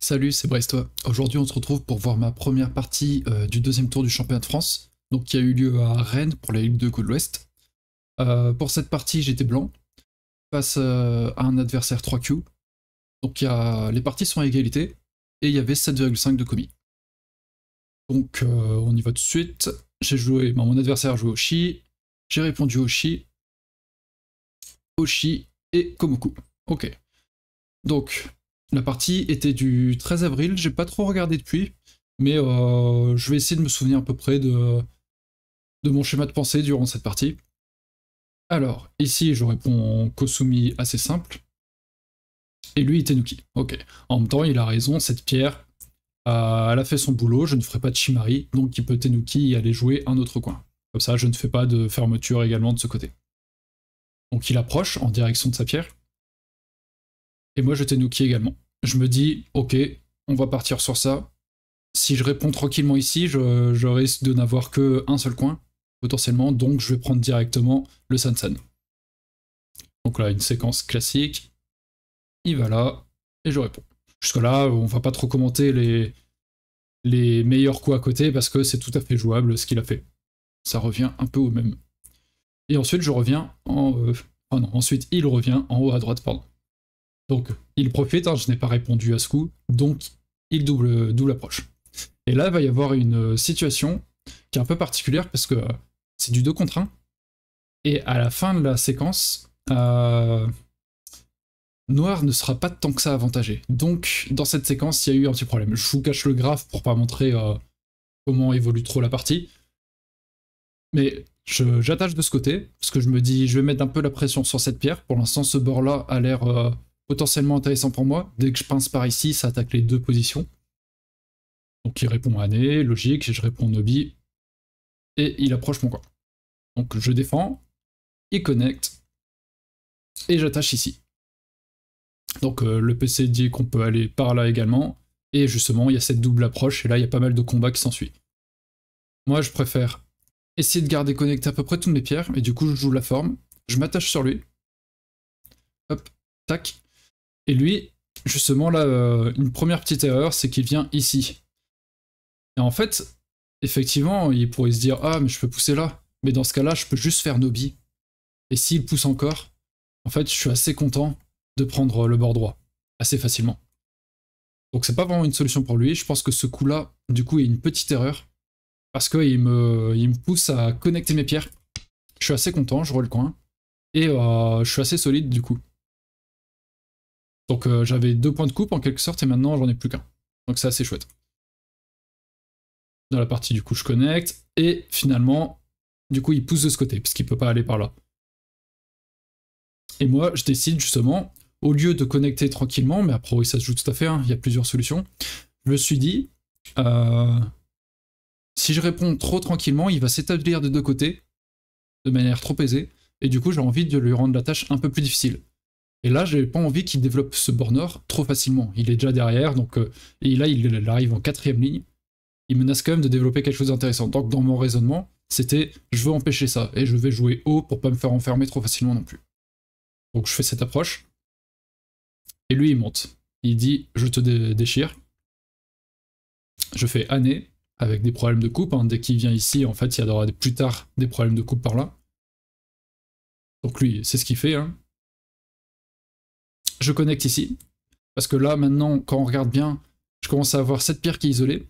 Salut, c'est Brestois. Aujourd'hui, on se retrouve pour voir ma première partie euh, du deuxième tour du championnat de France, donc qui a eu lieu à Rennes pour la Ligue 2 de l'Ouest. Euh, pour cette partie, j'étais blanc face euh, à un adversaire 3Q. Donc les parties sont à égalité et il y avait 7,5 de commis. Donc on y va tout de suite. J'ai joué, mon adversaire a joué Oshi, j'ai répondu Oshi, Oshi et Komoku. Ok. Donc la partie était du 13 avril, j'ai pas trop regardé depuis, mais euh, je vais essayer de me souvenir à peu près de, mon schéma de pensée durant cette partie. Alors, ici, je réponds Kosumi assez simple. Et lui, Itenuki. Ok. En même temps, il a raison, cette pierre, elle a fait son boulot, je ne ferai pas de Shimari, donc il peut Tenuki y aller jouer un autre coin. Comme ça, je ne fais pas de fermeture également de ce côté. Donc il approche en direction de sa pierre. Et moi, je Tenuki également. Je me dis, ok, on va partir sur ça. Si je réponds tranquillement ici, je, risque de n'avoir que un seul coin, potentiellement, donc je vais prendre directement le Sansan. Donc là, une séquence classique. Il va là, et je réponds. Jusque-là, on va pas trop commenter les, les meilleurs coups à côté, parce que c'est tout à fait jouable ce qu'il a fait. Ça revient un peu au même. Et ensuite, je reviens en... Euh, ah non, ensuite, il revient en haut à droite, pardon. Donc il profite, hein, je n'ai pas répondu à ce coup, donc il double, double approche. Et là, il va y avoir une situation qui est un peu particulière parce que c'est du 2 contre 1. Et à la fin de la séquence, euh, Noir ne sera pas tant que ça avantagé. Donc dans cette séquence, il y a eu un petit problème. Je vous cache le graphe pour pas montrer euh, comment évolue trop la partie. Mais j'attache de ce côté, parce que je me dis, je vais mettre un peu la pression sur cette pierre. Pour l'instant, ce bord-là a l'air euh, potentiellement intéressant pour moi. Dès que je pince par ici, ça attaque les deux positions. Donc il répond année, logique, je réponds Nobi, et il approche mon coin. Donc je défends, il connecte, et j'attache ici. Donc euh, le PC dit qu'on peut aller par là également, et justement il y a cette double approche, et là il y a pas mal de combats qui s'ensuit. Moi je préfère essayer de garder connecté à peu près toutes mes pierres, et du coup je joue la forme, je m'attache sur lui, hop, tac, et lui, justement, là, euh, une première petite erreur, c'est qu'il vient ici. Et en fait, effectivement, il pourrait se dire Ah, mais je peux pousser là. Mais dans ce cas-là, je peux juste faire Nobi. Et s'il pousse encore, en fait, je suis assez content de prendre le bord droit, assez facilement. Donc c'est pas vraiment une solution pour lui. Je pense que ce coup-là, du coup, est une petite erreur. Parce qu'il me, il me pousse à connecter mes pierres. Je suis assez content, je roule le coin. Et euh, je suis assez solide du coup. Donc euh, j'avais deux points de coupe en quelque sorte et maintenant j'en ai plus qu'un. Donc c'est assez chouette. Dans la partie du coup je connecte et finalement du coup il pousse de ce côté parce qu'il peut pas aller par là. Et moi je décide justement au lieu de connecter tranquillement, mais après oui ça se joue tout à fait, hein, il y a plusieurs solutions, je me suis dit euh, si je réponds trop tranquillement il va s'établir de deux côtés de manière trop aisée et du coup j'ai envie de lui rendre la tâche un peu plus difficile. Et là, j'ai pas envie qu'il développe ce borner trop facilement. Il est déjà derrière, donc euh, et là, il, arrive en quatrième ligne. Il menace quand même de développer quelque chose d'intéressant. Donc, dans mon raisonnement, c'était je veux empêcher ça et je vais jouer haut pour pas me faire enfermer trop facilement non plus. Donc, je fais cette approche. Et lui, il monte. Il dit je te déchire. Je fais année avec des problèmes de coupe. Hein. Dès qu'il vient ici, en fait, il y aura plus tard des problèmes de coupe par là. Donc lui, c'est ce qu'il fait. Hein je connecte ici. Parce que là, maintenant, quand on regarde bien, je commence à avoir cette pierre qui est isolée.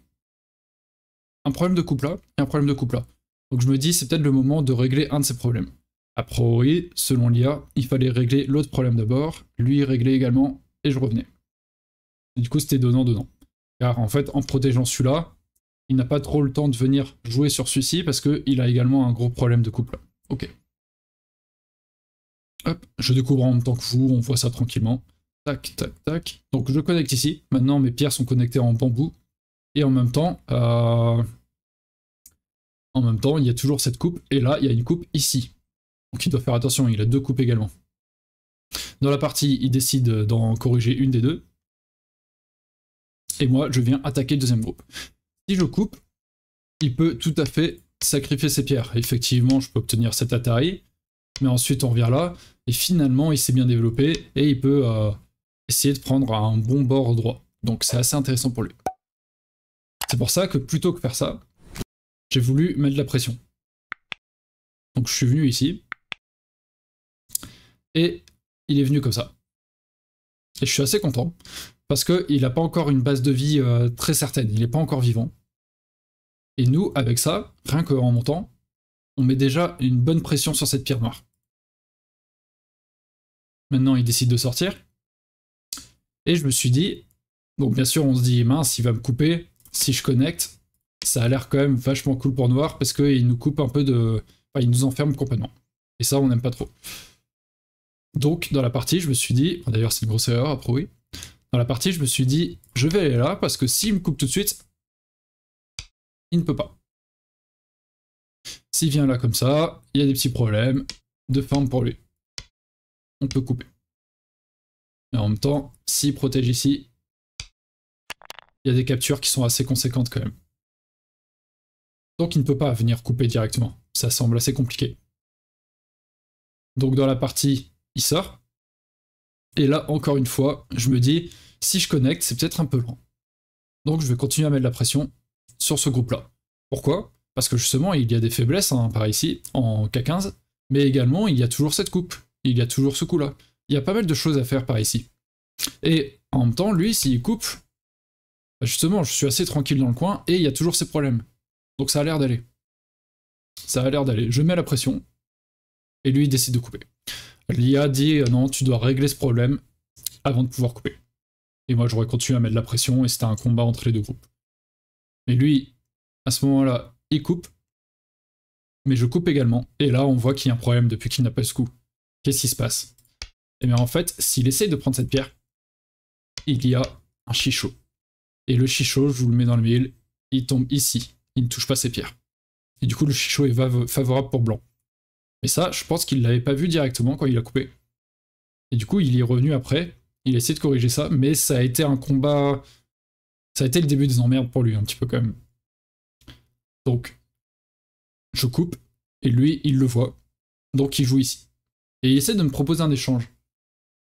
Un problème de couple là et un problème de couple là. Donc je me dis, c'est peut-être le moment de régler un de ces problèmes. A priori, selon l'IA, il fallait régler l'autre problème d'abord, lui régler également, et je revenais. du coup, c'était donnant-donnant. Car en fait, en protégeant celui-là, il n'a pas trop le temps de venir jouer sur celui-ci parce qu'il a également un gros problème de couple. Ok. Hop, je découvre en même temps que vous, on voit ça tranquillement. Tac, tac, tac. Donc je connecte ici. Maintenant, mes pierres sont connectées en bambou. Et en même temps, euh, en même temps, il y a toujours cette coupe. Et là, il y a une coupe ici. Donc il doit faire attention, il a deux coupes également. Dans la partie, il décide d'en corriger une des deux. Et moi, je viens attaquer le deuxième groupe. Si je coupe, il peut tout à fait sacrifier ses pierres. Effectivement, je peux obtenir cet Atari, mais ensuite on revient là, et finalement il s'est bien développé, et il peut euh, essayer de prendre un bon bord droit. Donc c'est assez intéressant pour lui. C'est pour ça que plutôt que faire ça, j'ai voulu mettre de la pression. Donc je suis venu ici. Et il est venu comme ça. Et je suis assez content. Parce qu'il n'a pas encore une base de vie euh, très certaine. Il n'est pas encore vivant. Et nous, avec ça, rien qu'en montant, on met déjà une bonne pression sur cette pierre noire. Maintenant, il décide de sortir. Et je me suis dit, donc bien sûr, on se dit, mince, il va me couper. Si je connecte, ça a l'air quand même vachement cool pour Noir parce qu'il nous coupe un peu de. Enfin, il nous enferme complètement. Et ça, on n'aime pas trop. Donc, dans la partie, je me suis dit, d'ailleurs, c'est une grosse erreur, après oui. Dans la partie, je me suis dit, je vais aller là parce que s'il me coupe tout de suite, il ne peut pas. S'il vient là comme ça, il y a des petits problèmes de forme pour lui. On peut couper. Mais en même temps, s'il protège ici, il y a des captures qui sont assez conséquentes quand même. Donc il ne peut pas venir couper directement. Ça semble assez compliqué. Donc dans la partie, il sort. Et là, encore une fois, je me dis, si je connecte, c'est peut-être un peu lent. Donc je vais continuer à mettre la pression sur ce groupe-là. Pourquoi? Parce que justement, il y a des faiblesses hein, par ici, en K15, mais également, il y a toujours cette coupe. Il y a toujours ce coup-là. Il y a pas mal de choses à faire par ici. Et en même temps, lui, s'il coupe, bah, justement, je suis assez tranquille dans le coin, et il y a toujours ces problèmes. Donc ça a l'air d'aller. Ça a l'air d'aller. Je mets la pression, et lui, il décide de couper. L'IA dit, euh, non, tu dois régler ce problème avant de pouvoir couper. Et moi, j'aurais continué à mettre la pression, et c'était un combat entre les deux groupes. Mais lui, à ce moment-là, il coupe, mais je coupe également, et là, on voit qu'il y a un problème depuis qu'il n'a pas ce coup. Qu'est-ce qui se passe? Et eh bien en fait, s'il essaye de prendre cette pierre, il y a un chichot. Et le chichot, je vous le mets dans le mille, il tombe ici. Il ne touche pas ces pierres. Et du coup, le chichot est favorable pour blanc. Mais ça, je pense qu'il l'avait pas vu directement quand il a coupé. Et du coup, il est revenu après. Il a essayé de corriger ça, mais ça a été un combat. Ça a été le début des emmerdes pour lui, un petit peu quand même. Donc, je coupe, et lui, il le voit. Donc, il joue ici. Et il essaie de me proposer un échange.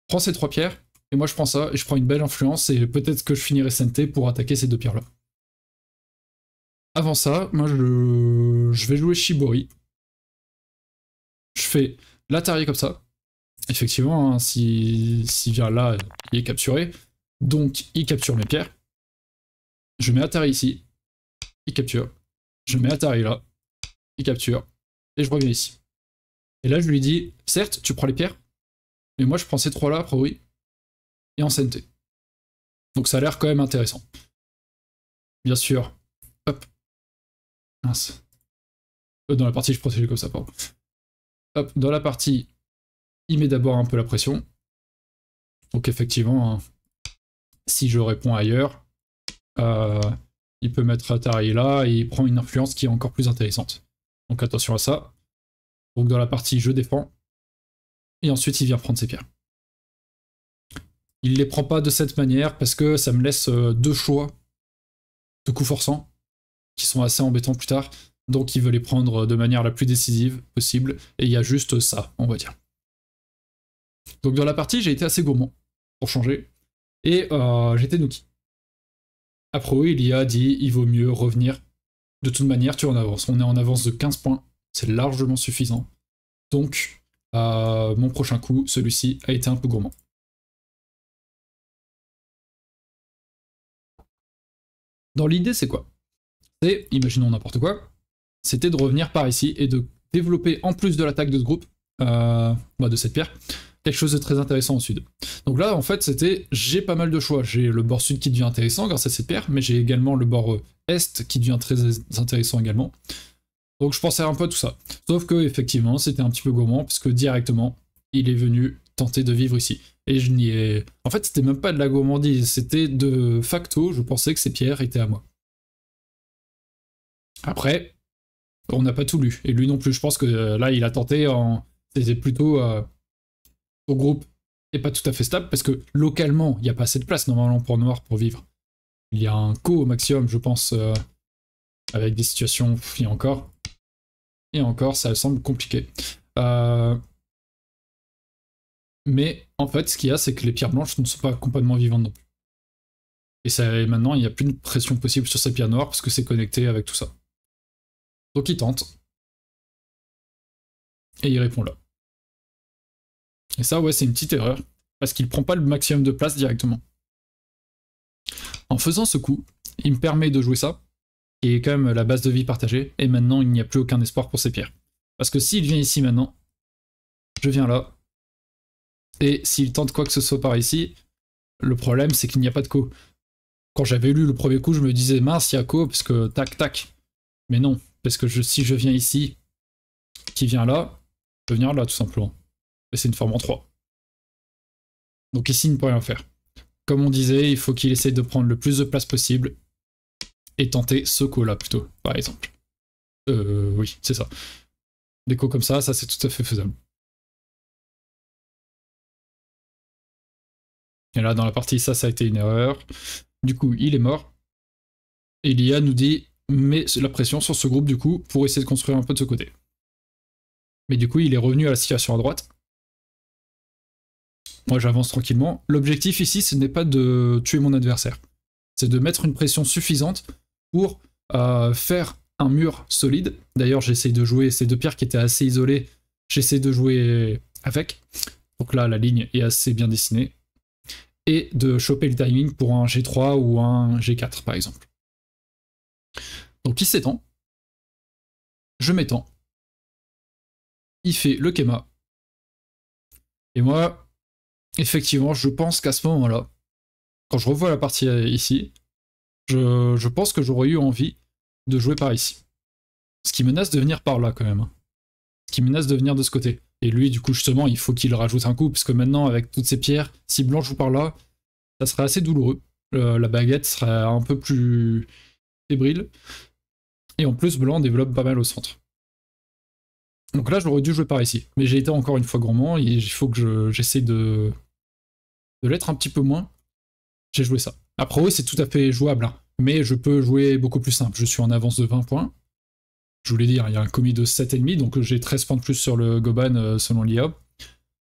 Prends ces trois pierres, et moi je prends ça, et je prends une belle influence, et peut-être que je finirai SNT pour attaquer ces deux pierres-là. Avant ça, moi je, je vais jouer Shibori. Je fais l'Atari comme ça. Effectivement, hein, s'il si vient là, il est capturé. Donc il capture mes pierres. Je mets Atari ici. Il capture. Je mets Atari là. Il capture. Et je reviens ici. Et là, je lui dis, certes, tu prends les pierres, mais moi, je prends ces trois-là, après oui, et en CNT. Donc ça a l'air quand même intéressant. Bien sûr. Hop. Mince. Euh, dans la partie, je protège comme ça, pardon. Hop, dans la partie, il met d'abord un peu la pression. Donc effectivement, hein, si je réponds ailleurs, euh, il peut mettre Atari là et il prend une influence qui est encore plus intéressante. Donc attention à ça. Donc dans la partie je défends. Et ensuite il vient prendre ses pierres. Il les prend pas de cette manière parce que ça me laisse euh, deux choix de coups forçants qui sont assez embêtants plus tard. Donc il veut les prendre de manière la plus décisive possible. Et il y a juste ça, on va dire. Donc dans la partie, j'ai été assez gourmand pour changer. Et euh, j'étais Nuki. Après, il y a dit il vaut mieux revenir. De toute manière, tu es en avance. On est en avance de 15 points c'est largement suffisant. Donc, mon prochain coup, celui-ci, a été un peu gourmand. Dans l'idée, c'est quoi? C'est, imaginons n'importe quoi, c'était de revenir par ici et de développer, en plus de l'attaque de ce groupe, euh, bah, de cette pierre, quelque chose de très intéressant au sud. Donc là, en fait, c'était, j'ai pas mal de choix. J'ai le bord sud qui devient intéressant grâce à cette pierre, mais j'ai également le bord euh, est qui devient très intéressant également. Donc je pensais un peu à tout ça. Sauf que effectivement, c'était un petit peu gourmand, puisque directement, il est venu tenter de vivre ici. Et je n'y ai... En fait, c'était même pas de la gourmandise, c'était de facto, je pensais que ces pierres étaient à moi. Après, on n'a pas tout lu, et lui non plus. Je pense que euh, là, il a tenté en... C'était plutôt euh, groupe et pas tout à fait stable, parce que localement, il n'y a pas assez de place normalement pour Noir pour vivre. Il y a un co au maximum, je pense, euh, avec des situations, a encore. Et encore, ça semble compliqué. Euh, mais en fait, ce qu'il y a, c'est que les pierres blanches ne sont pas complètement vivantes non plus. Et, ça, maintenant, il n'y a plus de pression possible sur sa pierre noire parce que c'est connecté avec tout ça. Donc il tente. Et il répond là. Et ça, ouais, c'est une petite erreur. Parce qu'il prend pas le maximum de place directement. En faisant ce coup, il me permet de jouer ça, qui est quand même la base de vie partagée, et maintenant il n'y a plus aucun espoir pour ces pierres. Parce que s'il vient ici maintenant, je viens là, et s'il tente quoi que ce soit par ici, le problème c'est qu'il n'y a pas de co. Quand j'avais lu le premier coup, je me disais mince, il y a co, parce que tac tac. Mais non, parce que si je viens ici, qui vient là, je peux venir là tout simplement. Et c'est une forme en 3. Donc ici, il ne peut rien faire. Comme on disait, il faut qu'il essaye de prendre le plus de place possible et tenter ce co-là plutôt, par exemple. Euh, oui, c'est ça. Des co comme ça, ça c'est tout à fait faisable. Et là, dans la partie, ça, ça a été une erreur. Du coup, il est mort. Et l'IA nous dit, met la pression sur ce groupe, du coup, pour essayer de construire un peu de ce côté. Mais du coup, il est revenu à la situation à droite. Moi, j'avance tranquillement. L'objectif ici, ce n'est pas de tuer mon adversaire. C'est de mettre une pression suffisante pour euh, faire un mur solide. D'ailleurs, j'essaye de jouer ces deux pierres qui étaient assez isolées. J'essaie de jouer avec. Donc là, la ligne est assez bien dessinée. Et de choper le timing pour un G3 ou un G4, par exemple. Donc il s'étend. Je m'étends. Il fait le Kema. Et moi, effectivement, je pense qu'à ce moment-là, quand je revois la partie ici, je, pense que j'aurais eu envie de jouer par ici. Ce qui menace de venir par là quand même. Hein. Ce qui menace de venir de ce côté. Et lui, du coup, justement, il faut qu'il rajoute un coup, parce que maintenant, avec toutes ces pierres, si blanc joue par là, ça serait assez douloureux. la baguette serait un peu plus fébrile. Et en plus, blanc développe pas mal au centre. Donc là, j'aurais dû jouer par ici. Mais j'ai été encore une fois gourmand, et il faut que j'essaie de, de l'être un petit peu moins. J'ai joué ça. Après, oui, c'est tout à fait jouable, hein. mais je peux jouer beaucoup plus simple. Je suis en avance de 20 points. Je voulais dire, il y a un commis de 7,5, donc j'ai 13 points de plus sur le Goban euh, selon l'IA.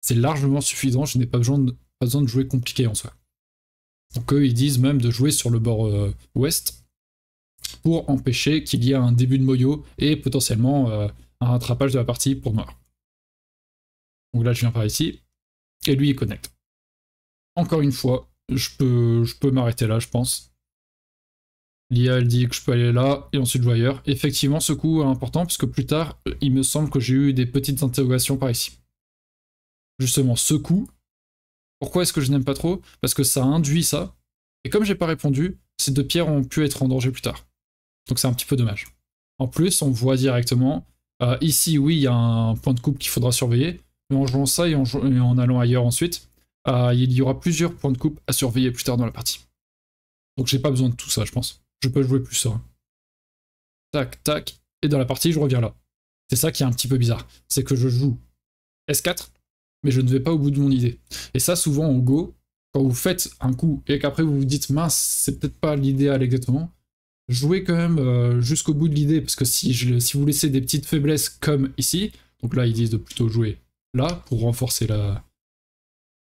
C'est largement suffisant, je n'ai pas besoin, de, jouer compliqué en soi. Donc eux, ils disent même de jouer sur le bord euh, ouest pour empêcher qu'il y ait un début de moyo et potentiellement euh, un rattrapage de la partie pour noir. Donc là, je viens par ici, et lui, il connecte. Encore une fois, je peux, m'arrêter là, je pense. L'IA, elle dit que je peux aller là, et ensuite je vois ailleurs. Effectivement, ce coup est important, puisque plus tard, il me semble que j'ai eu des petites interrogations par ici. Justement, ce coup, pourquoi est-ce que je n'aime pas trop? Parce que ça induit ça, et comme j'ai pas répondu, ces deux pierres ont pu être en danger plus tard. Donc c'est un petit peu dommage. En plus, on voit directement, euh, ici, oui, il y a un point de coupe qu'il faudra surveiller, mais en jouant ça et en allant ailleurs ensuite, euh, il y aura plusieurs points de coupe à surveiller plus tard dans la partie. Donc j'ai pas besoin de tout ça, je pense. Je peux jouer plus ça. Tac, tac, et dans la partie, je reviens là. C'est ça qui est un petit peu bizarre. C'est que je joue S4, mais je ne vais pas au bout de mon idée. Et ça, souvent, au Go, quand vous faites un coup et qu'après vous vous dites, mince, c'est peut-être pas l'idéal exactement, jouez quand même euh, jusqu'au bout de l'idée, parce que si, si vous laissez des petites faiblesses comme ici, donc là, ils disent de plutôt jouer là pour renforcer la,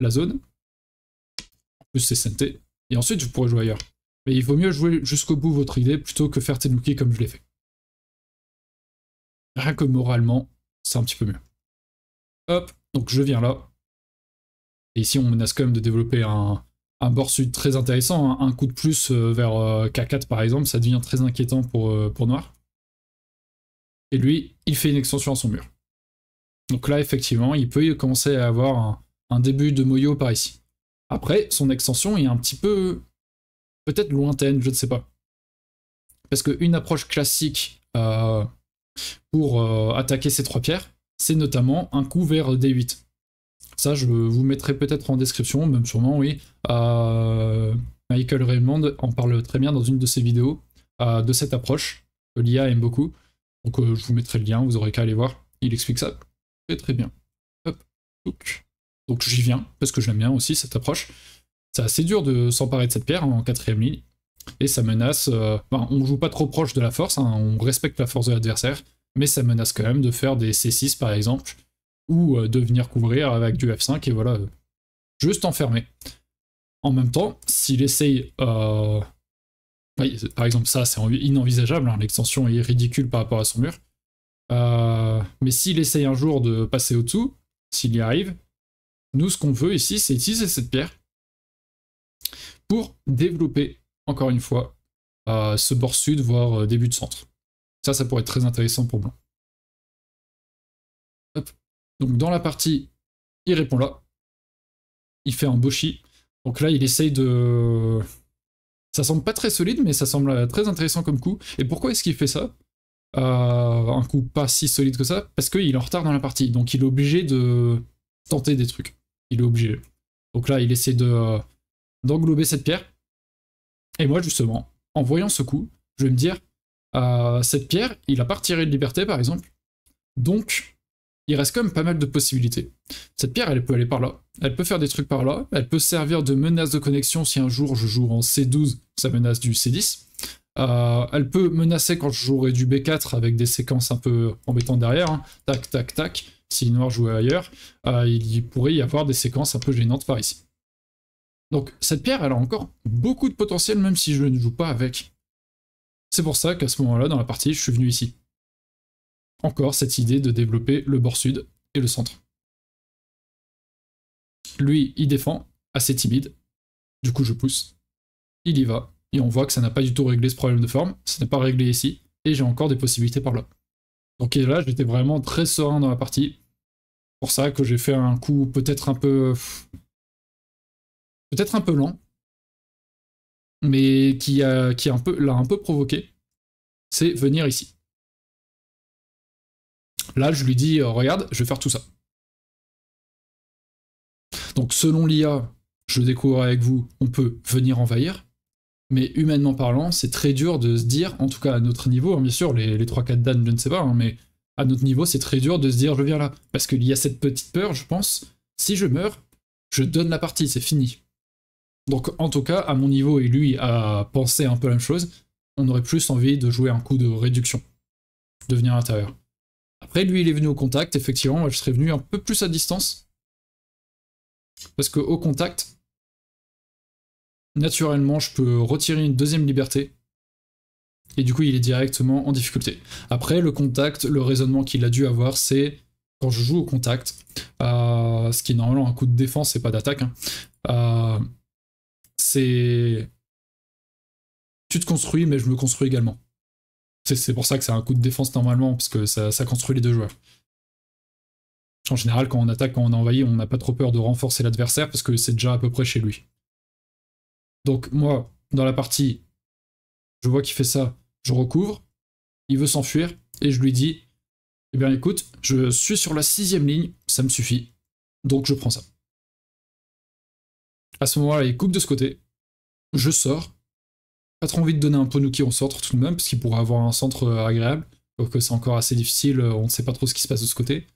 la zone. En plus, c'est SNT. Et ensuite, vous pourrez jouer ailleurs. Mais il vaut mieux jouer jusqu'au bout votre idée plutôt que faire Tenuki comme je l'ai fait. Rien que moralement, c'est un petit peu mieux. Hop, donc je viens là. Et ici, on menace quand même de développer un, un bord sud très intéressant. Un, coup de plus euh, vers euh, K4 par exemple, ça devient très inquiétant pour, euh, pour Noir. Et lui, il fait une extension à son mur. Donc là, effectivement, il peut commencer à avoir un, un début de Moyo par ici. Après, son extension est un petit peu peut-être lointaine, je ne sais pas. Parce qu'une approche classique euh, pour euh, attaquer ces trois pierres, c'est notamment un coup vers D8. Ça, je vous mettrai peut-être en description, même sûrement, oui. Euh, Michael Raymond en parle très bien dans une de ses vidéos de cette approche que l'IA aime beaucoup. Donc je vous mettrai le lien, vous aurez qu'à aller voir. Il explique ça très très bien. Donc j'y viens, parce que j'aime bien aussi cette approche. C'est assez dur de s'emparer de cette pierre en quatrième ligne. Et ça menace... Euh, on joue pas trop proche de la force, hein, on respecte la force de l'adversaire, mais ça menace quand même de faire des C6 par exemple, ou euh, de venir couvrir avec du F5, et voilà, juste enfermé. En même temps, s'il essaye... Euh, par exemple, ça, c'est inenvisageable, hein, l'extension est ridicule par rapport à son mur. Euh, mais s'il essaye un jour de passer au-dessous, s'il y arrive, nous, ce qu'on veut ici, c'est utiliser cette pierre pour développer, encore une fois, euh, ce bord sud, voire début de centre. Ça, ça pourrait être très intéressant pour blanc. Donc dans la partie, il répond là. Il fait un boshi. Donc là, il essaye de... Ça semble pas très solide, mais ça semble très intéressant comme coup. Et pourquoi est-ce qu'il fait ça? Euh, Un coup pas si solide que ça? Parce qu'il est en retard dans la partie. Donc il est obligé de tenter des trucs. Il est obligé. Donc là, il essaie de d'englober cette pierre. Et moi, justement, en voyant ce coup, je vais me dire, euh, cette pierre, il a pas retiré de liberté, par exemple. Donc, il reste quand même pas mal de possibilités. Cette pierre, elle peut aller par là, elle peut faire des trucs par là, elle peut servir de menace de connexion si un jour je joue en C12, ça menace du C10. Euh, elle peut menacer quand je jouerai du B4 avec des séquences un peu embêtantes derrière, hein. tac, tac, tac. Si noir jouait ailleurs, euh, il pourrait y avoir des séquences un peu gênantes par ici. Donc cette pierre, elle a encore beaucoup de potentiel même si je ne joue pas avec. C'est pour ça qu'à ce moment-là, dans la partie, je suis venu ici encore cette idée de développer le bord sud et le centre. Lui, il défend, assez timide. Du coup, je pousse. Il y va. Et on voit que ça n'a pas du tout réglé ce problème de forme. Ce n'est pas réglé ici. Et j'ai encore des possibilités par là. Donc là, j'étais vraiment très serein dans la partie. Ça que j'ai fait un coup peut-être un peu... Peut-être un peu lent. Mais qui a, qui a un peu, l'a un peu provoqué. C'est venir ici. Là, je lui dis, euh, regarde, je vais faire tout ça. Donc selon l'IA, je découvre avec vous, on peut venir envahir, mais humainement parlant, c'est très dur de se dire, en tout cas à notre niveau, hein, bien sûr, les, les 3-4 Dan, je ne sais pas, hein, mais à notre niveau, c'est très dur de se dire, je viens là. Parce qu'il y a cette petite peur, je pense, si je meurs, je donne la partie, c'est fini. Donc en tout cas, à mon niveau, et lui a pensé un peu la même chose, on aurait plus envie de jouer un coup de réduction, de venir à l'intérieur. Après, lui, il est venu au contact, effectivement, je serais venu un peu plus à distance. Parce qu'au contact, naturellement, je peux retirer une deuxième liberté. Et du coup, il est directement en difficulté. Après, le contact, le raisonnement qu'il a dû avoir, c'est quand je joue au contact, euh, ce qui est normalement un coup de défense et pas d'attaque, hein, euh, c'est... Tu te construis, mais je me construis également. C'est pour ça que c'est un coup de défense normalement, parce que ça, construit les deux joueurs. En général, quand on attaque, quand on envahit, on n'a pas trop peur de renforcer l'adversaire, parce que c'est déjà à peu près chez lui. Donc moi, dans la partie, je vois qu'il fait ça, je recouvre, il veut s'enfuir, et je lui dis, eh bien écoute, je suis sur la sixième ligne, ça me suffit, donc je prends ça. À ce moment-là, il coupe de ce côté, je sors, pas trop envie de donner un Ponuki en centre tout de même, parce qu'il pourrait avoir un centre euh, agréable. Donc c'est encore assez difficile, euh, on ne sait pas trop ce qui se passe de ce côté.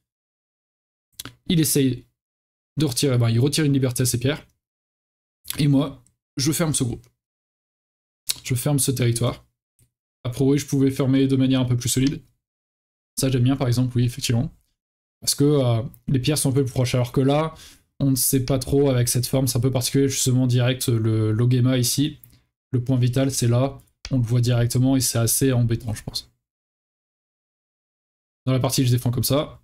Il essaye de retirer, ben, il retire une liberté à ses pierres. Et moi, je ferme ce groupe. Je ferme ce territoire. Après, oui, je pouvais fermer de manière un peu plus solide. Ça, j'aime bien, par exemple, oui, effectivement. Parce que euh, les pierres sont un peu plus proches. Alors que là, on ne sait pas trop avec cette forme, c'est un peu particulier, justement, direct, le Logema ici. Le point vital, c'est là, on le voit directement et c'est assez embêtant, je pense. Dans la partie, je défends comme ça.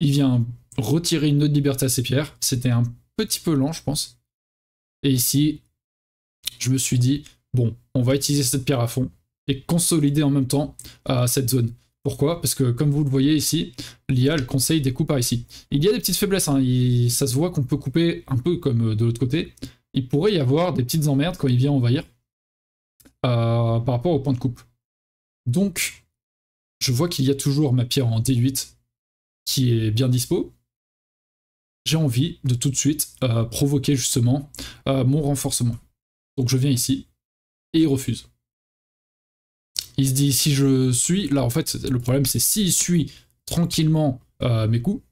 Il vient retirer une autre liberté à ses pierres. C'était un petit peu lent, je pense. Et ici, je me suis dit, bon, on va utiliser cette pierre à fond et consolider en même temps euh, cette zone. Pourquoi? Parce que comme vous le voyez ici, l'IA le conseille des coups par ici. Il y a des petites faiblesses, hein. ça se voit qu'on peut couper un peu comme de l'autre côté, il pourrait y avoir des petites emmerdes quand il vient envahir euh, par rapport au point de coupe. Donc, je vois qu'il y a toujours ma pierre en D8 qui est bien dispo. J'ai envie de tout de suite euh, provoquer justement euh, mon renforcement. Donc je viens ici il refuse. Il se dit si je suis, là en fait le problème c'est s'il suit tranquillement mes coups,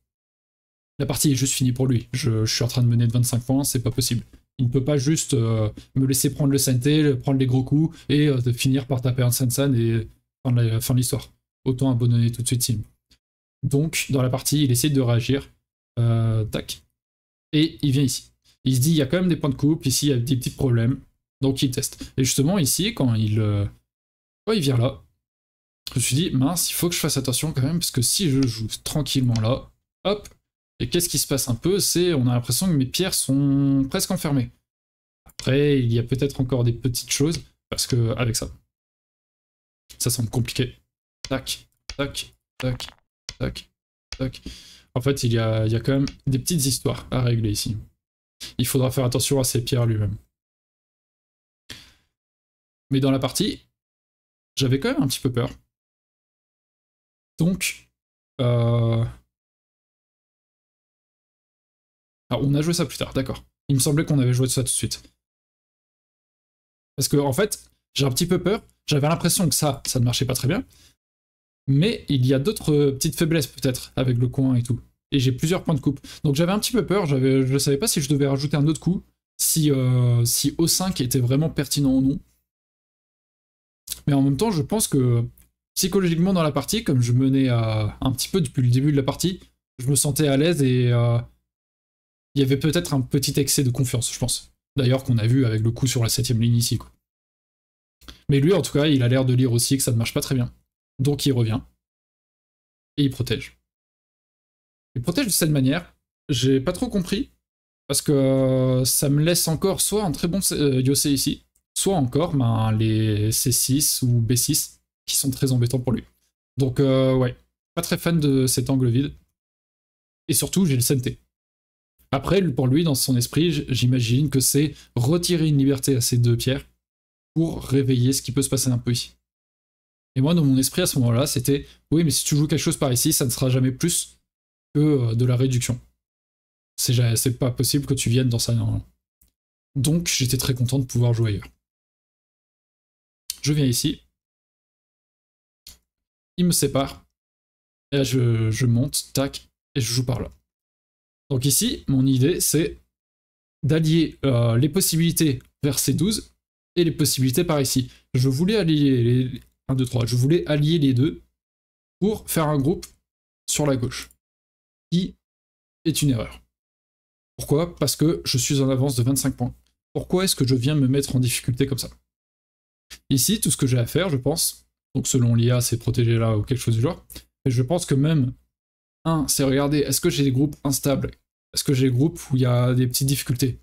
la partie est juste finie pour lui. Je, suis en train de mener de 25 points, c'est pas possible. Il ne peut pas juste euh, me laisser prendre le santé, prendre les gros coups et euh, finir par taper un Sansan et prendre la fin de l'histoire. Autant abandonner tout de suite Sim. Donc, dans la partie, il essaie de réagir. Euh, tac. Et il vient ici. Il se dit, il y a quand même des points de coupe, ici, il y a des petits problèmes. Donc il teste. Et justement, ici, quand il, euh, quand il vient là, je me suis dit, mince, il faut que je fasse attention quand même, parce que si je joue tranquillement là, hop, et qu'est-ce qui se passe un peu C'est, on a l'impression que mes pierres sont presque enfermées. Après, il y a peut-être encore des petites choses, parce que avec ça, ça semble compliqué. Tac, tac, tac, tac, tac. En fait, il y a, il y a quand même des petites histoires à régler ici. Il faudra faire attention à ces pierres lui-même. Mais dans la partie, j'avais quand même un petit peu peur. Donc, euh... Ah, on a joué ça plus tard, d'accord. Il me semblait qu'on avait joué ça tout de suite. Parce que, en fait, j'ai un petit peu peur. J'avais l'impression que ça, ça ne marchait pas très bien. Mais il y a d'autres petites faiblesses, peut-être, avec le coin et tout. Et j'ai plusieurs points de coupe. Donc j'avais un petit peu peur. Je ne savais pas si je devais rajouter un autre coup. Si, euh, si O5 était vraiment pertinent ou non. Mais en même temps, je pense que psychologiquement dans la partie, comme je menais un petit peu depuis le début de la partie, je me sentais à l'aise et euh, il y avait peut-être un petit excès de confiance, je pense. D'ailleurs, qu'on a vu avec le coup sur la septième ligne ici. Mais lui, en tout cas, il a l'air de lire aussi que ça ne marche pas très bien. Donc il revient. Et il protège. Il protège de cette manière. J'ai pas trop compris. Parce que euh, ça me laisse encore soit un très bon euh, Yosei ici, soit encore ben, les C6 ou B6 qui sont très embêtants pour lui. Donc euh, ouais, pas très fan de cet angle vide. Et surtout, j'ai le CNT. Après, pour lui, dans son esprit, j'imagine que c'est retirer une liberté à ces deux pierres pour réveiller ce qui peut se passer un peu ici. Et moi, dans mon esprit, à ce moment-là, c'était oui, mais si tu joues quelque chose par ici, ça ne sera jamais plus que euh, de la réduction. C'est pas possible que tu viennes dans ça Donc, j'étais très content de pouvoir jouer ailleurs. Je viens ici. Il me sépare. Je, monte, tac, et je joue par là. Donc ici, mon idée, c'est d'allier euh, les possibilités vers ces 12 et les possibilités par ici. Je voulais allier les 1, 2, 3. Je voulais allier les deux pour faire un groupe sur la gauche. Qui est une erreur. Pourquoi? Parce que je suis en avance de 25 points. Pourquoi est-ce que je viens me mettre en difficulté comme ça? Ici, tout ce que j'ai à faire, je pense, donc selon l'IA, c'est protéger là ou quelque chose du genre, et je pense que même, un, c'est regarder, est-ce que j'ai des groupes instables? Est-ce que j'ai des groupes où il y a des petites difficultés?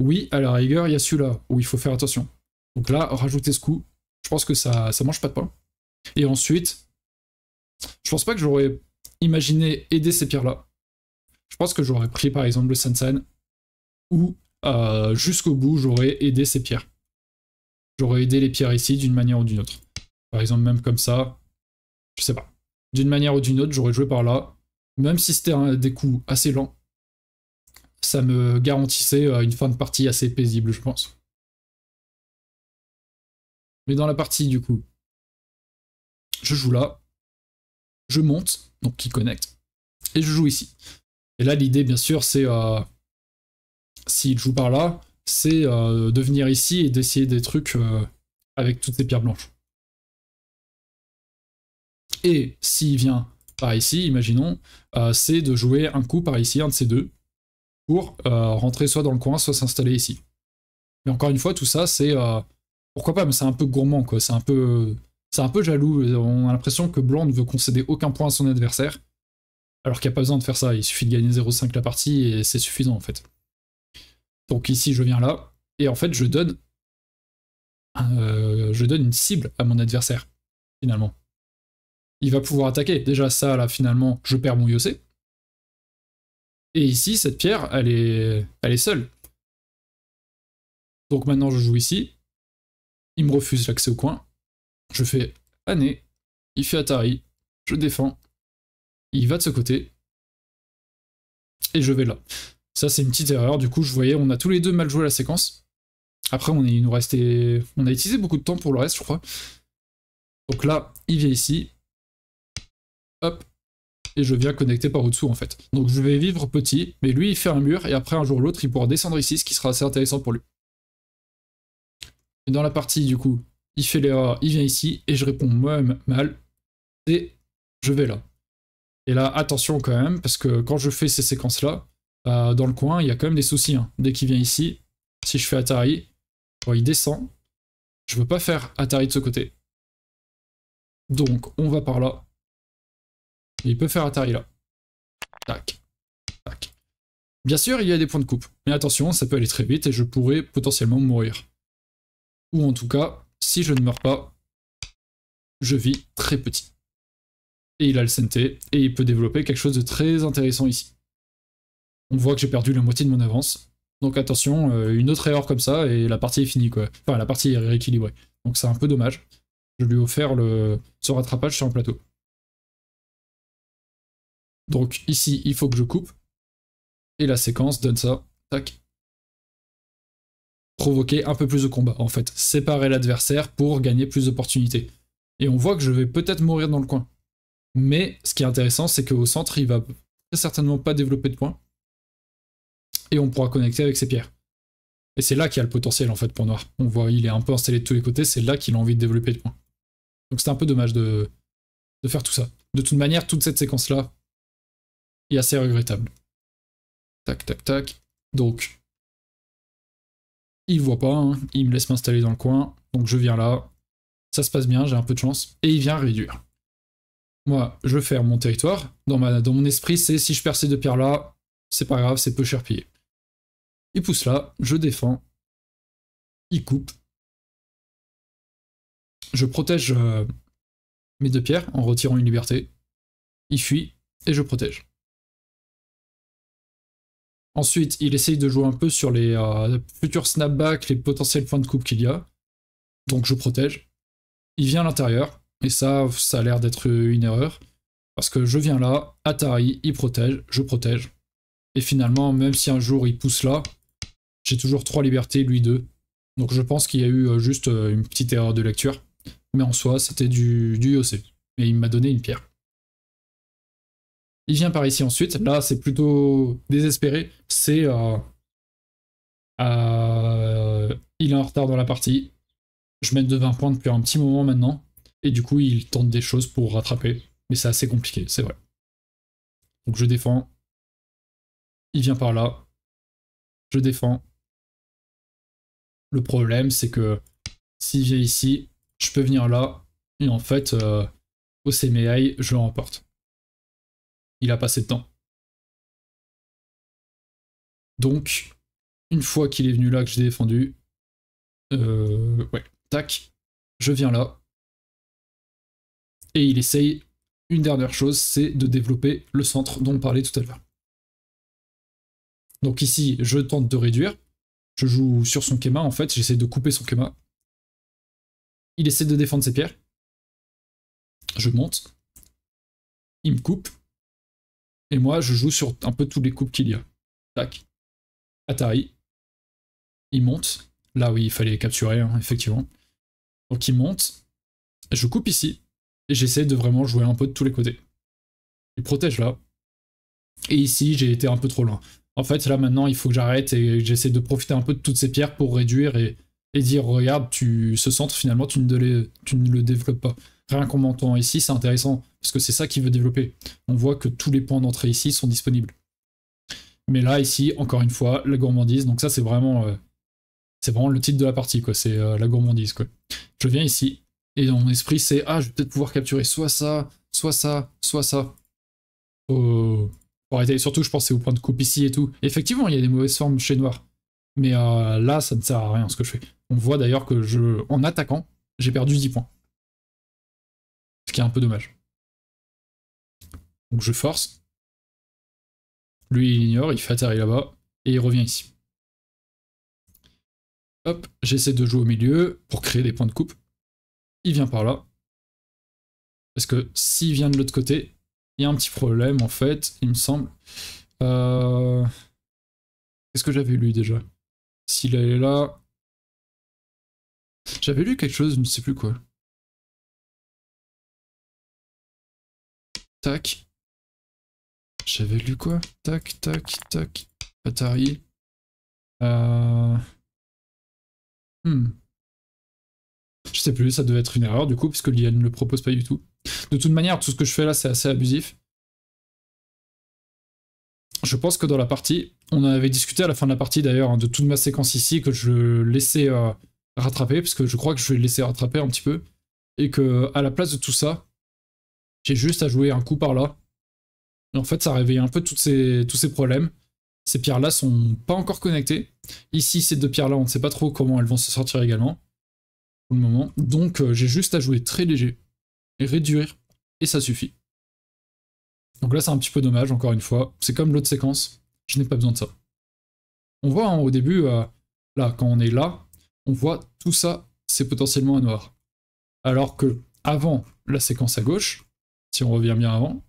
Oui, à la rigueur, il y a celui-là, où il faut faire attention. Donc là, rajouter ce coup, je pense que ça, ça mange pas de pain. Et ensuite, je pense pas que j'aurais imaginé aider ces pierres-là. Je pense que j'aurais pris par exemple le Sansan, ou euh, jusqu'au bout, j'aurais aidé ces pierres j'aurais aidé les pierres ici d'une manière ou d'une autre. Par exemple, même comme ça, je sais pas. D'une manière ou d'une autre, j'aurais joué par là. Même si c'était des coups assez lents, ça me garantissait euh, une fin de partie assez paisible, je pense. Mais dans la partie, du coup, je joue là, je monte, donc qui connecte, et je joue ici. Et là, l'idée, bien sûr, c'est euh, s'il joue par là, c'est euh, de venir ici et d'essayer des trucs euh, avec toutes ces pierres blanches. Et s'il vient par ici, imaginons, euh, c'est de jouer un coup par ici, un de ces deux, pour rentrer soit dans le coin, soit s'installer ici. Mais encore une fois, tout ça, c'est... pourquoi pas, mais c'est un peu gourmand, quoi. C'est un peu... C'est un peu jaloux. On a l'impression que Blanc ne veut concéder aucun point à son adversaire. Alors qu'il n'y a pas besoin de faire ça. Il suffit de gagner 0,5 la partie et c'est suffisant, en fait. Donc ici, je viens là, et en fait, je donne, euh, je donne une cible à mon adversaire, finalement. Il va pouvoir attaquer. Déjà, ça, là, finalement, je perds mon Yosei. Et ici, cette pierre, elle est, elle est seule. Donc maintenant, je joue ici. Il me refuse l'accès au coin. Je fais année. Il fait Atari. Je défends. Il va de ce côté. Et je vais là. Ça, c'est une petite erreur. Du coup, je voyais, on a tous les deux mal joué la séquence. Après, on il nous restait. On a utilisé beaucoup de temps pour le reste, je crois. Donc là, il vient ici. Hop. Et je viens connecter par au-dessous, en fait. Donc je vais vivre petit, mais lui, il fait un mur, et après, un jour ou l'autre, il pourra descendre ici, ce qui sera assez intéressant pour lui. Et dans la partie, du coup, il fait l'erreur, il vient ici, et je réponds moi-même mal. Et je vais là. Et là, attention quand même, parce que quand je fais ces séquences-là, euh, dans le coin, il y a quand même des soucis. Hein. Dès qu'il vient ici, si je fais Atari, il descend. Je veux pas faire Atari de ce côté. Donc, on va par là. il peut faire Atari là. Tac. Bien sûr, il y a des points de coupe. Mais attention, ça peut aller très vite et je pourrais potentiellement mourir. Ou en tout cas, si je ne meurs pas, je vis très petit. Et il a le CNT, et il peut développer quelque chose de très intéressant ici. On voit que j'ai perdu la moitié de mon avance. Donc attention, euh, une autre erreur comme ça, et la partie est finie quoi. Enfin, la partie est rééquilibrée. Donc c'est un peu dommage. Je lui ai offert le... ce rattrapage sur un plateau. Donc ici, il faut que je coupe. Et la séquence donne ça. Tac. Provoquer un peu plus de combat, en fait. Séparer l'adversaire pour gagner plus d'opportunités. Et on voit que je vais peut-être mourir dans le coin. Mais ce qui est intéressant, c'est qu'au centre, il va très certainement pas développer de points. Et on pourra connecter avec ses pierres. Et c'est là qu'il y a le potentiel en fait pour Noir. On voit, il est un peu installé de tous les côtés, c'est là qu'il a envie de développer de points. Donc c'est un peu dommage de, faire tout ça. De toute manière, toute cette séquence-là est assez regrettable. Tac, tac, tac. Donc, il voit pas, hein. il me laisse m'installer dans le coin, donc je viens là. Ça se passe bien, j'ai un peu de chance. Et il vient réduire. Moi, je veux faire mon territoire. Dans, dans mon esprit, c'est si je perds ces deux pierres là, c'est pas grave, c'est peu cher payé. Il pousse là, je défends. Il coupe. Je protège euh, mes deux pierres en retirant une liberté. Il fuit et je protège. Ensuite, il essaye de jouer un peu sur les euh, futurs snapbacks, les potentiels points de coupe qu'il y a. Donc je protège. Il vient à l'intérieur. Et ça, ça a l'air d'être une erreur. Parce que je viens là, Atari, il protège, je protège. Et finalement, même si un jour il pousse là, j'ai toujours trois libertés, lui deux. Donc je pense qu'il y a eu euh, juste euh, une petite erreur de lecture. Mais en soi, c'était du, du IOC. Et il m'a donné une pierre. Il vient par ici ensuite. Là, c'est plutôt désespéré. C'est... Euh, il est en retard dans la partie. Je mène de 20 points depuis un petit moment maintenant. Et du coup, il tente des choses pour rattraper. Mais c'est assez compliqué, c'est vrai. Donc je défends. Il vient par là. Je défends. Le problème, c'est que s'il vient ici, je peux venir là. Et en fait, euh, au CMI, je le remporte il a passé de temps. Donc, une fois qu'il est venu là, que j'ai défendu, euh, ouais, tac, je viens là. Et il essaye, une dernière chose, c'est de développer le centre dont on parlait tout à l'heure. Donc ici, je tente de réduire. Je joue sur son Kema, en fait, j'essaie de couper son Kema. Il essaie de défendre ses pierres. Je monte. Il me coupe. Et moi, je joue sur un peu tous les coupes qu'il y a. Tac. Atari. Il monte. Là, oui, il fallait capturer, hein, effectivement. Donc il monte. Je coupe ici. Et j'essaie de vraiment jouer un peu de tous les côtés. Il protège là. Et ici, j'ai été un peu trop loin. En fait, là, maintenant, il faut que j'arrête et j'essaie de profiter un peu de toutes ces pierres pour réduire et, dire, regarde, tu, ce centre, finalement, tu ne, le développes pas. Rien qu'en montant ici, c'est intéressant, parce que c'est ça qu'il veut développer. On voit que tous les points d'entrée ici sont disponibles. Mais là, ici, encore une fois, la gourmandise. Donc ça, c'est vraiment, euh, le titre de la partie, quoi. C'est euh, la gourmandise, quoi. Je viens ici, et dans mon esprit, c'est ah, je vais peut-être pouvoir capturer soit ça, soit ça, soit ça. Pour arrêter. Surtout, je pense c'est au point de coupe ici et tout. effectivement, il y a des mauvaises formes chez Noir. Mais euh, là, ça ne sert à rien ce que je fais. On voit d'ailleurs que je, en attaquant, j'ai perdu 10 points. Ce qui est un peu dommage. Donc je force. Lui, il ignore, il fait atterrir là-bas, et il revient ici. Hop, j'essaie de jouer au milieu pour créer des points de coupe. Il vient par là. Parce que s'il vient de l'autre côté, il y a un petit problème en fait, il me semble. Euh... Qu'est-ce que j'avais lu déjà? S'il est là... J'avais lu quelque chose, je ne sais plus quoi. Tac. J'avais lu quoi? Tac, tac, tac. Atari. Euh... Hmm. Je sais plus, ça devait être une erreur du coup, puisque l'IA ne le propose pas du tout. De toute manière, tout ce que je fais là, c'est assez abusif. je pense que dans la partie, on avait discuté à la fin de la partie d'ailleurs hein, de toute ma séquence ici que je laissais euh, rattraper, parce que je crois que je vais laisser rattraper un petit peu, et que à la place de tout ça, j'ai juste à jouer un coup par là. Et en fait, ça réveille un peu tous ces problèmes. Ces pierres-là sont pas encore connectées. Ici, ces deux pierres-là, on ne sait pas trop comment elles vont se sortir également, pour le moment. Donc, euh, j'ai juste à jouer très léger, et réduire, et ça suffit. Donc là, c'est un petit peu dommage, encore une fois. C'est comme l'autre séquence, je n'ai pas besoin de ça. On voit hein, au début, euh, là, quand on est là, on voit tout ça, c'est potentiellement un noir. Alors que avant la séquence à gauche, si on revient bien avant,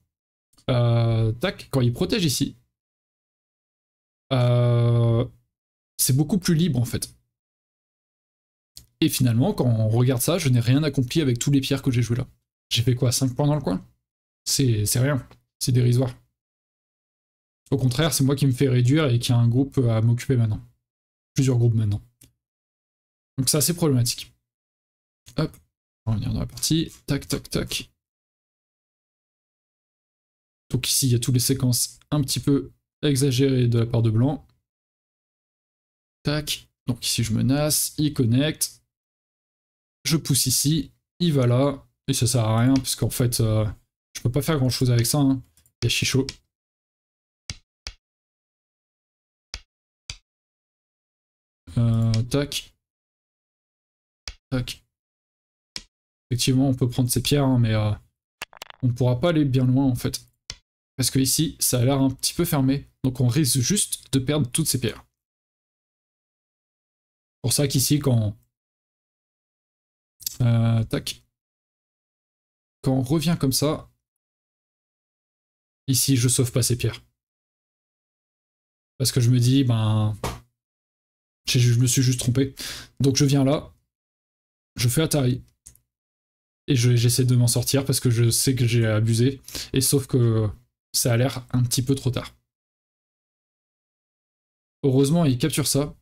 euh, tac, quand il protège ici, euh, c'est beaucoup plus libre en fait. Et finalement, quand on regarde ça, je n'ai rien accompli avec tous les pierres que j'ai jouées là. J'ai fait quoi 5 points dans le coin? C'est rien c'est dérisoire. Au contraire, c'est moi qui me fais réduire et qui a un groupe à m'occuper maintenant. Plusieurs groupes maintenant. Donc c'est assez problématique. Hop, on va revenir dans la partie. Tac, tac, tac. Donc ici, il y a toutes les séquences un petit peu exagérées de la part de blanc. Tac. Donc ici, je menace, il connecte. Je pousse ici, il va là. Et ça sert à rien, parce qu'en fait, euh, je peux pas faire grand chose avec ça. Hein. Il y a Chicho. Euh, tac. Tac. Effectivement, on peut prendre ces pierres, hein, mais euh, on ne pourra pas aller bien loin en fait. Parce que ici, ça a l'air un petit peu fermé. Donc on risque juste de perdre toutes ces pierres. Pour ça qu'ici, quand... Tac. Quand revient comme ça, Ici, je sauve pas ces pierres. Parce que je me dis, ben... Je me suis juste trompé. Donc je viens là, je fais Atari. Et j'essaie de m'en sortir parce que je sais que j'ai abusé. Et sauf que ça a l'air un petit peu trop tard. Heureusement, il capture ça.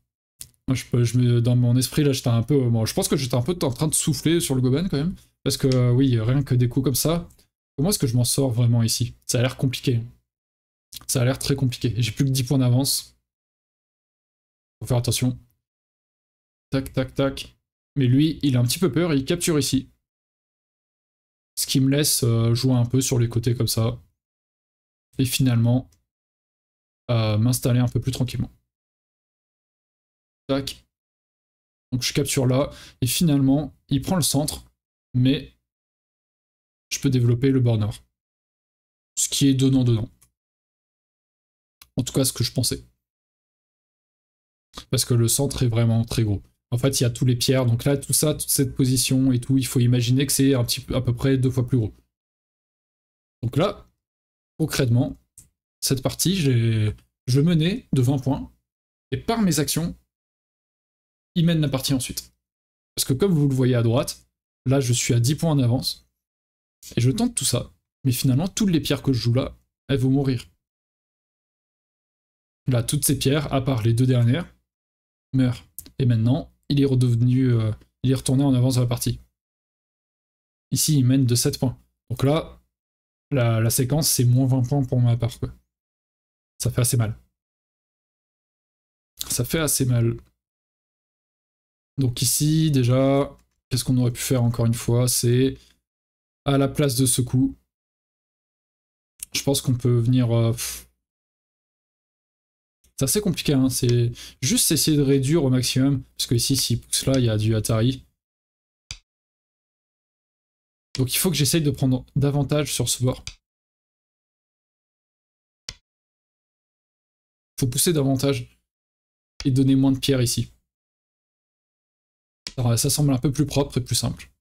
Moi, je, je me, dans mon esprit, là, j'étais un peu... Bon, je pense que j'étais un peu en train de souffler sur le Goban, quand même. Parce que, oui, rien que des coups comme ça, Comment est-ce que je m'en sors vraiment ici? Ça a l'air compliqué. Ça a l'air très compliqué. J'ai plus que 10 points d'avance. Faut faire attention. Tac, tac, tac. Mais lui, il a un petit peu peur et il capture ici. Ce qui me laisse euh, jouer un peu sur les côtés comme ça. Et finalement, euh, m'installer un peu plus tranquillement. Tac. Donc je capture là. Et finalement, il prend le centre. Mais je peux développer le border. Ce qui est donnant-donnant. En tout cas, ce que je pensais. Parce que le centre est vraiment très gros. En fait, il y a tous les pierres, donc là, tout ça, toute cette position et tout, il faut imaginer que c'est un à peu près deux fois plus gros. Donc là, concrètement, cette partie, je menais de 20 points, et par mes actions, il mène la partie ensuite. Parce que comme vous le voyez à droite, là, je suis à 10 points en avance, et je tente tout ça. Mais finalement, toutes les pierres que je joue là, elles vont mourir. Là, toutes ces pierres, à part les deux dernières, meurent. Et maintenant, il est redevenu... Euh, il est retourné en avance dans la partie. Ici, il mène de 7 points. Donc là, la, séquence, c'est moins 20 points pour ma part. Ça fait assez mal. Ça fait assez mal. Donc ici, déjà, qu'est-ce qu'on aurait pu faire encore une fois C'est à la place de ce coup. Je pense qu'on peut venir... Euh, c'est assez compliqué, hein. c'est juste essayer de réduire au maximum, parce que ici, s'il pousse là, il y a du Atari. Donc il faut que j'essaye de prendre davantage sur ce bord. faut pousser davantage et donner moins de pierres ici. Alors, ça semble un peu plus propre et plus simple.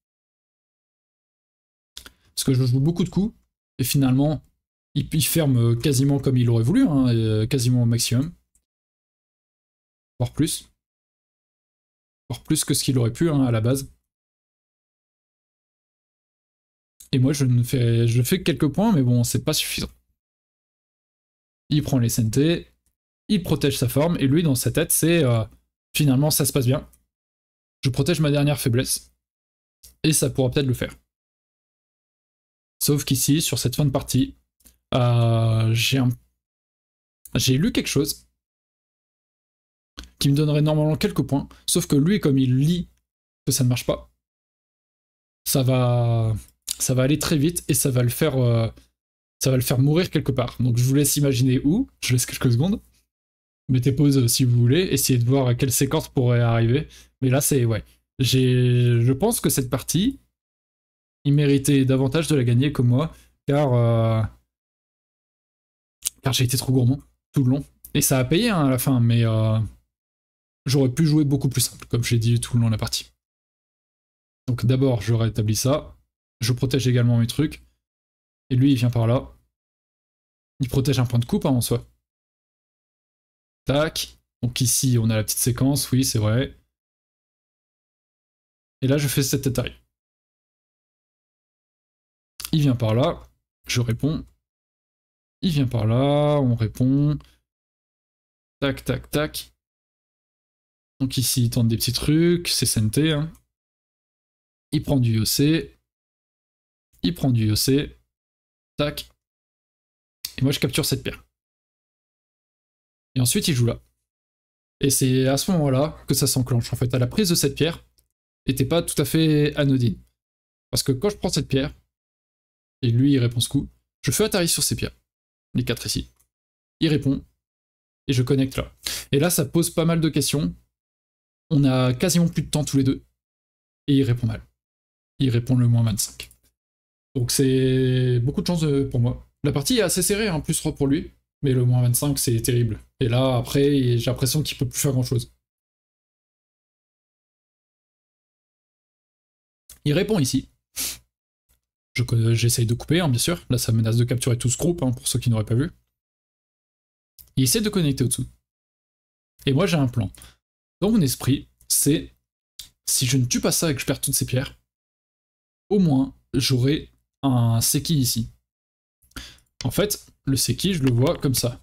Parce que je joue beaucoup de coups, et finalement, il, ferme quasiment comme il aurait voulu, hein, euh, quasiment au maximum. Voire plus. Voire plus que ce qu'il aurait pu hein, à la base. Et moi, je, ne fais, je fais quelques points, mais bon, c'est pas suffisant. Il prend les SNT, il protège sa forme, et lui, dans sa tête, c'est euh, finalement, ça se passe bien. Je protège ma dernière faiblesse, et ça pourra peut-être le faire. Sauf qu'ici, sur cette fin de partie, euh, j'ai lu quelque chose qui me donnerait normalement quelques points, sauf que lui, comme il lit que ça ne marche pas, ça va, ça va aller très vite et ça va le faire, euh, ça va le faire mourir quelque part. Donc je vous laisse imaginer où. Je laisse quelques secondes. Mettez pause si vous voulez. Essayez de voir à quelle séquence pourrait arriver. Mais là, c'est ouais. Je pense que cette partie, il méritait davantage de la gagner que moi, car euh, car j'ai été trop gourmand tout le long. Et ça a payé hein, à la fin, mais euh, j'aurais pu jouer beaucoup plus simple, comme j'ai dit tout le long de la partie. Donc d'abord, je rétablis ça. Je protège également mes trucs. Et lui, il vient par là. Il protège un point de coupe hein, en soi. Tac. Donc ici, on a la petite séquence, oui, c'est vrai. Et là, je fais cette Atari. Il vient par là. Je réponds. Il vient par là, on répond. Tac, tac, tac. Donc ici, il tente des petits trucs, c'est SNT. Hein. Il prend du IOC. Il prend du IOC. Tac. Et moi, je capture cette pierre. Et ensuite, il joue là. Et c'est à ce moment-là que ça s'enclenche. En fait, à la prise de cette pierre, n'était pas tout à fait anodine. Parce que quand je prends cette pierre, et lui, il répond ce coup, je fais Atari sur ces pierres les quatre ici. Il répond, et je connecte là. Et là, ça pose pas mal de questions. On a quasiment plus de temps tous les deux, et il répond mal. Il répond le moins 25. Donc c'est beaucoup de chance euh, pour moi. La partie est assez serrée, en hein, plus 3 pour lui, mais le moins 25, c'est terrible. Et là, après, j'ai l'impression qu'il peut plus faire grand-chose. Il répond ici. J'essaye de couper, hein, bien sûr. Là, ça menace de capturer tout ce groupe, hein, pour ceux qui n'auraient pas vu. Il essaie de connecter au-dessous. Et moi, j'ai un plan. Dans mon esprit, c'est si je ne tue pas ça et que je perds toutes ces pierres, au moins, j'aurai un Seki ici. En fait, le Seki, je le vois comme ça.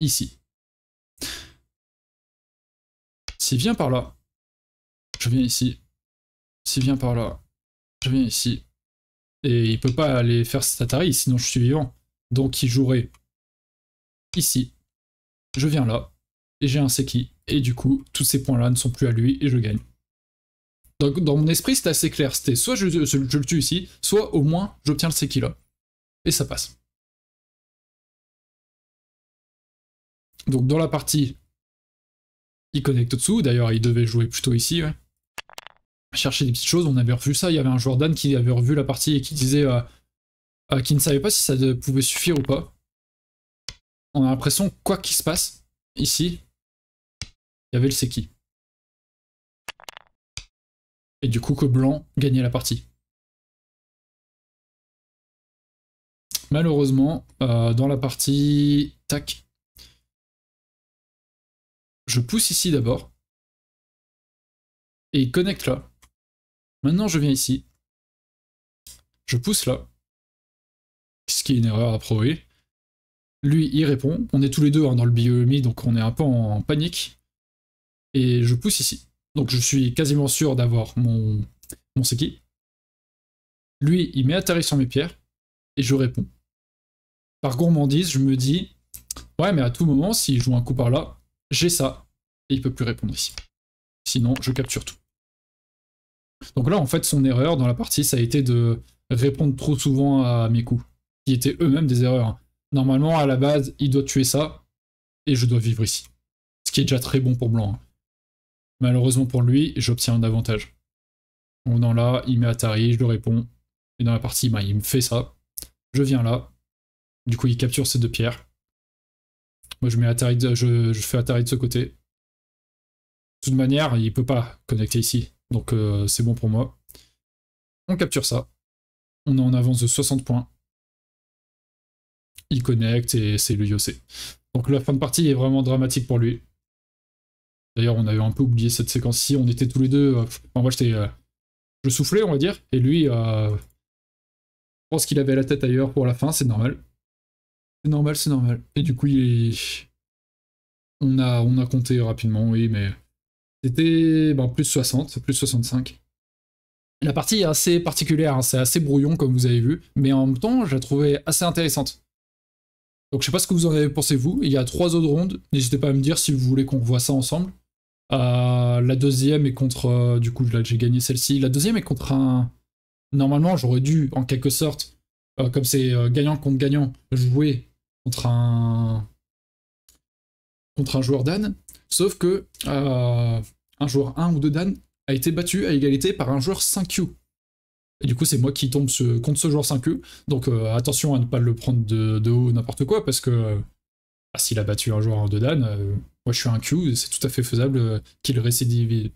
Ici. S'il vient par là, je viens ici. S'il vient par là, je viens ici. Et il peut pas aller faire cet Atari, sinon je suis vivant. Donc il jouerait ici. Je viens là. Et j'ai un Seki. Et du coup, tous ces points-là ne sont plus à lui et je gagne. Donc dans mon esprit, c'était assez clair. C'était soit je, le tue ici, soit au moins j'obtiens le Seki là. Et ça passe. Donc dans la partie, il connecte au-dessous. D'ailleurs, il devait jouer plutôt ici. Ouais chercher des petites choses. On avait revu ça. Il y avait un joueur Dan qui avait revu la partie et qui disait euh, euh, qu'il ne savait pas si ça pouvait suffire ou pas. On a l'impression, quoi qu'il se passe, ici, il y avait le Seki. Et du coup que blanc gagnait la partie. Malheureusement, euh, dans la partie... Tac. Je pousse ici d'abord. Et connecte là. Maintenant, je viens ici. Je pousse là. Ce qui est une erreur à prouver. Lui, il répond. On est tous les deux hein, dans le biomi, donc on est un peu en panique. Et je pousse ici. Donc je suis quasiment sûr d'avoir mon, mon Seki. Lui, il met Atari sur mes pierres. Et je réponds. Par gourmandise, je me dis Ouais, mais à tout moment, s'il joue un coup par là, j'ai ça. Et il peut plus répondre ici. Sinon, je capture tout. Donc là, en fait, son erreur dans la partie, ça a été de répondre trop souvent à mes coups, qui étaient eux-mêmes des erreurs. Normalement, à la base, il doit tuer ça, et je dois vivre ici. Ce qui est déjà très bon pour Blanc. Malheureusement pour lui, j'obtiens un avantage. Donc dans là, il met Atari, je le réponds, et dans la partie, bah, il me fait ça. Je viens là, du coup il capture ces deux pierres. Moi je, mets Atari je, fais Atari de ce côté. De toute manière, il peut pas connecter ici. Donc euh, c'est bon pour moi. On capture ça. On est en avance de 60 points. Il connecte et c'est le Yosé. Donc la fin de partie est vraiment dramatique pour lui. D'ailleurs, on avait un peu oublié cette séquence-ci. On était tous les deux. Euh, enfin, j'étais. Euh, je soufflais, on va dire. Et lui, je pense qu'il avait la tête ailleurs pour la fin. C'est normal. C'est normal, c'est normal. Et du coup, il on, a, on a compté rapidement, oui, mais c'était ben, plus 60, plus 65. La partie est assez particulière, hein, c'est assez brouillon comme vous avez vu, mais en même temps, je la trouvais assez intéressante. Donc je sais pas ce que vous en avez pensé vous. Il y a trois autres rondes. N'hésitez pas à me dire si vous voulez qu'on revoie ça ensemble. Euh, la deuxième est contre... Euh, du coup, là, j'ai gagné celle-ci. La deuxième est contre un... Normalement, j'aurais dû, en quelque sorte, euh, comme c'est gagnant contre gagnant, jouer contre un... contre un joueur Dan. Sauf que un joueur 1 ou 2 Dan a été battu à égalité par un joueur 5Q. Et du coup, c'est moi qui tombe contre ce joueur 5Q. Donc attention à ne pas le prendre de, haut n'importe quoi, parce que ah, s'il a battu un joueur en 2 Dan, moi, je suis un Q, c'est tout à fait faisable euh, qu'il récidive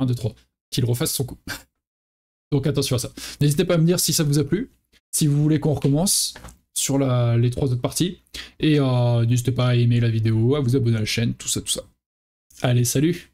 1, 2, 3, qu'il refasse son coup. Donc attention à ça. N'hésitez pas à me dire si ça vous a plu, si vous voulez qu'on recommence sur les trois autres parties. Et euh, n'hésitez pas à aimer la vidéo, à vous abonner à la chaîne, tout ça, tout ça. Allez, salut